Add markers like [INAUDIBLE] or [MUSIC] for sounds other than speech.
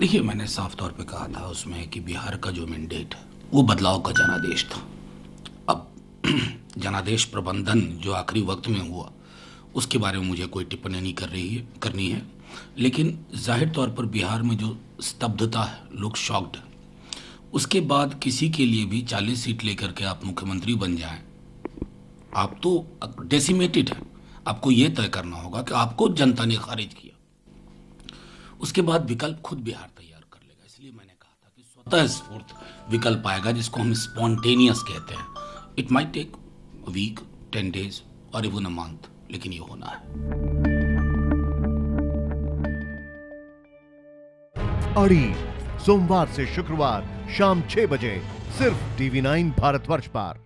देखिए, मैंने साफ़ तौर पे कहा था उसमें कि बिहार का जो मैंडेट है, वो बदलाव का जनादेश था। अब [CLEARS THROAT] जनादेश प्रबंधन जो आखिरी वक्त में हुआ, उसके बारे में मुझे कोई टिप्पणी नहीं कर रही है, करनी है। लेकिन ज़ाहिर तौर पर बिहार में जो स्तब्धता है, लोग शॉक्ड है। उसके बाद किसी के लिए भी चालीस सीट लेकर के आप मुख्यमंत्री बन जाएँ, आप तो डेसिमेटेड है। आपको ये तय करना होगा कि आपको जनता ने खारिज किया। उसके बाद विकल्प खुद बिहार तैयार कर लेगा। इसलिए मैंने कहा था कि स्वतः स्फूर्त विकल्प आएगा, जिसको हम स्पॉन्टेनियस कहते हैं। It might take week ten days और इवन अ मंथ लेकिन ये होना है। अड़ी सोमवार से शुक्रवार शाम छह बजे, सिर्फ़ टीवी नाइन भारतवर्ष पर।